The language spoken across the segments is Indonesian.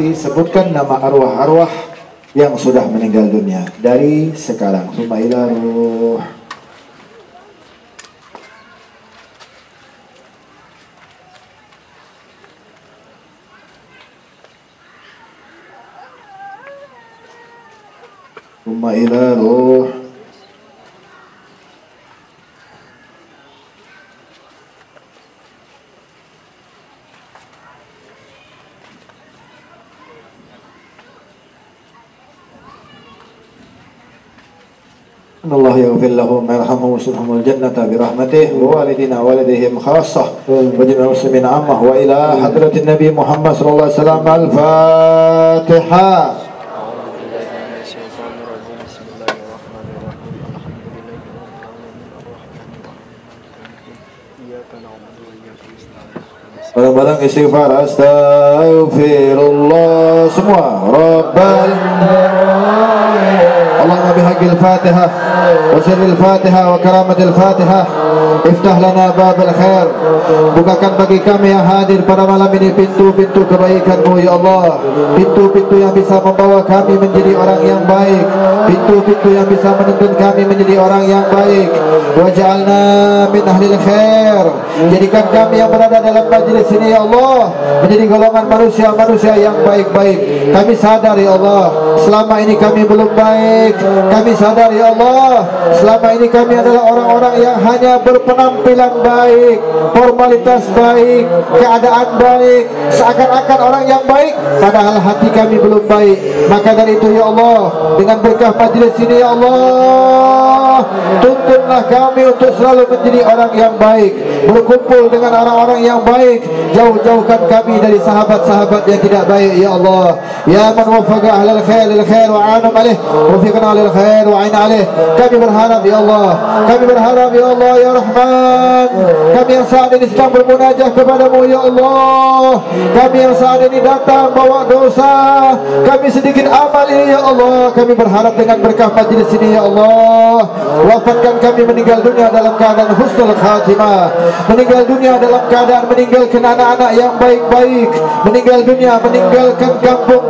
hati sebutkan nama arwah-arwah yang sudah meninggal dunia dari sekarang. Summa ila ruh. Summa ila ruh. أن الله يغفر لهم ويرحمهم ويسلهم الجنة برحمته ووالدنا ووالديهم خاصة وجميع المسلمين عامة وإلى حضرة النبي محمد صلى الله عليه وسلم الفاتحة الشيطان الرجيم بسم الله الرحمن الرحيم الحمد لله رب العالمين الرحمن الرحيم إياك نعبد وإياك نستعين Barang-barang istighfar Astaghfirullah Semua Rabbal بالفاتحة وسر الفاتحة وكرامة الفاتحة. Iftah lana babal khair. Bukakan bagi kami yang hadir pada malam ini Pintu-pintu kebaikanmu ya Allah. Pintu-pintu yang bisa membawa kami menjadi orang yang baik. Pintu-pintu yang bisa menuntun kami menjadi orang yang baik. Waja'alna min ahlil khair. Jadikan kami yang berada dalam majlis ini ya Allah Menjadi golongan manusia-manusia yang baik-baik. Kami sadar ya Allah Selama ini kami belum baik. Kami sadar ya Allah Selama ini kami adalah orang-orang yang hanya berpura berpenampilan baik formalitas baik keadaan baik seakan-akan orang yang baik padahal hati kami belum baik. Maka dari itu ya Allah dengan berkah majlis ini ya Allah tuntunlah kami untuk selalu menjadi orang yang baik berkumpul dengan orang-orang yang baik. Jauh-jauhkan kami dari sahabat-sahabat yang tidak baik ya Allah khair lil khair wa anam alaih wafiqna lil khair wa ain alaih kami berharap ya Allah kami berharap ya Allah ya Rahman kami yang saat ini sedang bermunajah kepadamu ya Allah kami yang saat ini datang bawa dosa kami sedikit amal ini ya Allah kami berharap dengan berkah majlis ini ya Allah wafatkan kami meninggal dunia dalam keadaan husnul khatimah. Meninggal dunia dalam keadaan meninggalkan anak-anak yang baik-baik. Meninggal dunia meninggalkan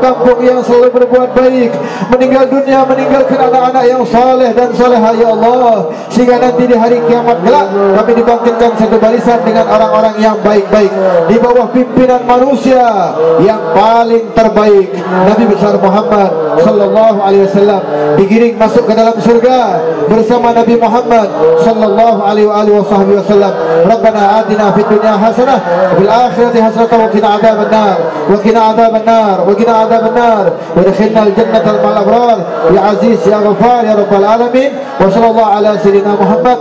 kampung-kampung yang selalu berbuat baik meninggal dunia meninggalkan anak-anak yang saleh dan salehah ya Allah. Sehingga nanti di hari kiamat kelak kami dibangkitkan satu barisan dengan orang-orang yang baik-baik. Di bawah pimpinan manusia yang paling terbaik Nabi besar Muhammad sallallahu alaihi wasallam. Digiring masuk ke dalam surga bersama Nabi Muhammad sallallahu alaihi wasallam. Rabbana atina fid dunya hasanah wa fil akhirati hasanah wa qina adzaban nar wa qina adzaban nar wa qina adzaban nar wa adkhilna al jannata ma'al abrar ya aziz ya ghafar ya rabbal alamin. Wa sallallahu ala sayyidina Muhammad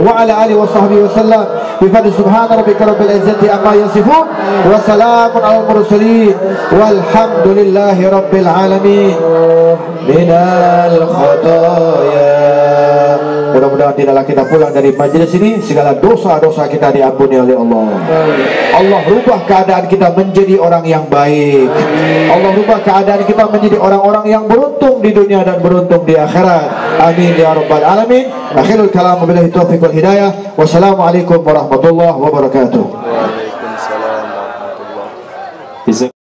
wa ala alihi wasallam بفضل سبحان ربك رب العزة عما يصفون وسلام على المرسلين والحمد لله رب العالمين من الخطايا Mudah-mudahan tidaklah kita pulang dari majelis ini segala dosa-dosa kita diampuni oleh Allah. Allah rubah keadaan kita menjadi orang yang baik. Allah rubah keadaan kita menjadi orang-orang yang beruntung di dunia dan beruntung di akhirat. آمين يا رب العالمين. اخر الكلام وبالله التوفيق والهداية. والسلام عليكم ورحمة الله وبركاته. وعليكم السلام ورحمة الله.